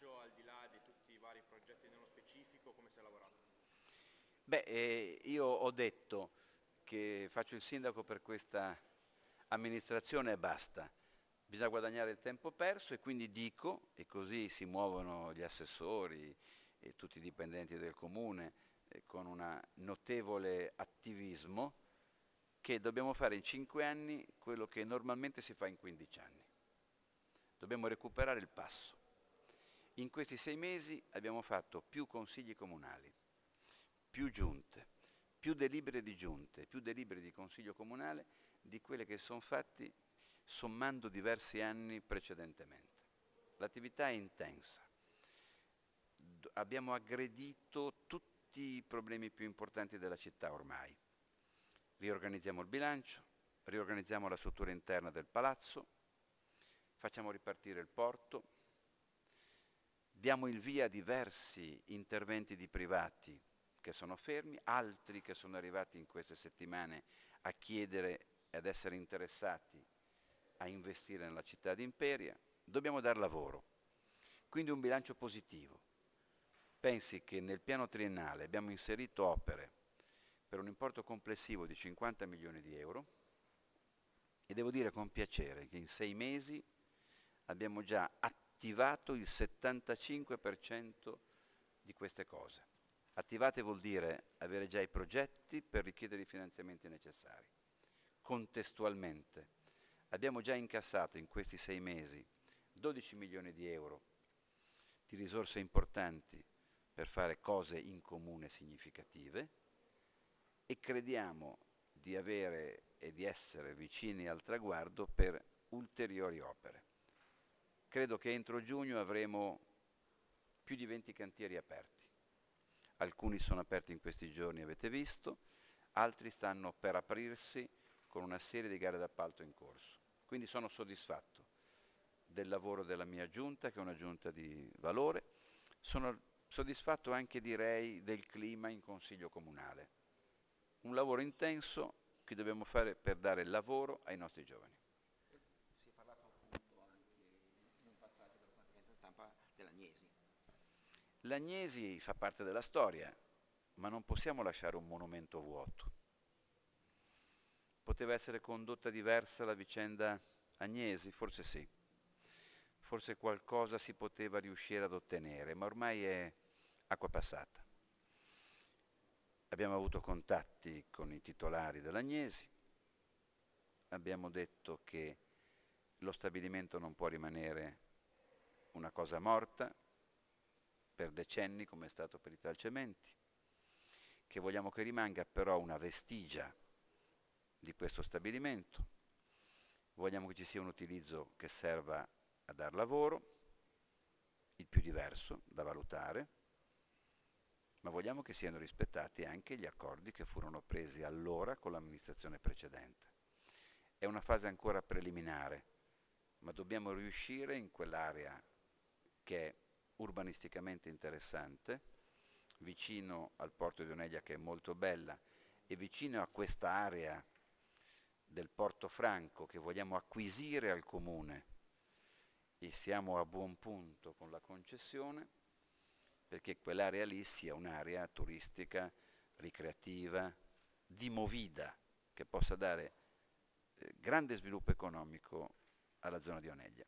bilancio, al di là di tutti i vari progetti nello specifico, come si è lavorato? Beh, eh, io ho detto che faccio il sindaco per questa amministrazione e basta. Bisogna guadagnare il tempo perso e quindi dico, e così si muovono gli assessori e tutti i dipendenti del comune eh, con un notevole attivismo, che dobbiamo fare in cinque anni quello che normalmente si fa in 15 anni. Dobbiamo recuperare il passo. In questi sei mesi abbiamo fatto più consigli comunali, più giunte, più delibere di giunte, più delibere di consiglio comunale di quelle che sono fatti sommando diversi anni precedentemente. L'attività è intensa. Abbiamo aggredito tutti i problemi più importanti della città ormai. Riorganizziamo il bilancio, riorganizziamo la struttura interna del palazzo, facciamo ripartire il porto, diamo il via a diversi interventi di privati che sono fermi, altri che sono arrivati in queste settimane a chiedere e ad essere interessati a investire nella città di Imperia. Dobbiamo dar lavoro, quindi un bilancio positivo. Pensi che nel piano triennale abbiamo inserito opere per un importo complessivo di 50 milioni di euro e devo dire con piacere che in sei mesi abbiamo già attivato il 75% di queste cose. Attivate vuol dire avere già i progetti per richiedere i finanziamenti necessari. Contestualmente abbiamo già incassato in questi sei mesi 12 milioni di euro di risorse importanti per fare cose in comune significative e crediamo di avere e di essere vicini al traguardo per ulteriori opere. Credo che entro giugno avremo più di 20 cantieri aperti. Alcuni sono aperti in questi giorni, avete visto, altri stanno per aprirsi con una serie di gare d'appalto in corso. Quindi sono soddisfatto del lavoro della mia giunta, che è una giunta di valore, sono soddisfatto anche direi del clima in Consiglio Comunale. Un lavoro intenso che dobbiamo fare per dare lavoro ai nostri giovani. dell'Agnesi. L'Agnesi fa parte della storia, ma non possiamo lasciare un monumento vuoto. Poteva essere condotta diversa la vicenda Agnesi? Forse sì. Forse qualcosa si poteva riuscire ad ottenere, ma ormai è acqua passata. Abbiamo avuto contatti con i titolari dell'Agnesi, abbiamo detto che lo stabilimento non può rimanere una cosa morta per decenni come è stato per Italcementi, che vogliamo che rimanga però una vestigia di questo stabilimento, vogliamo che ci sia un utilizzo che serva a dar lavoro, il più diverso da valutare, ma vogliamo che siano rispettati anche gli accordi che furono presi allora con l'amministrazione precedente. È una fase ancora preliminare, ma dobbiamo riuscire in quell'area che è urbanisticamente interessante, vicino al porto di Oneglia che è molto bella e vicino a questa area del Porto Franco che vogliamo acquisire al comune e siamo a buon punto con la concessione perché quell'area lì sia un'area turistica, ricreativa, di movida che possa dare eh, grande sviluppo economico alla zona di Oneglia.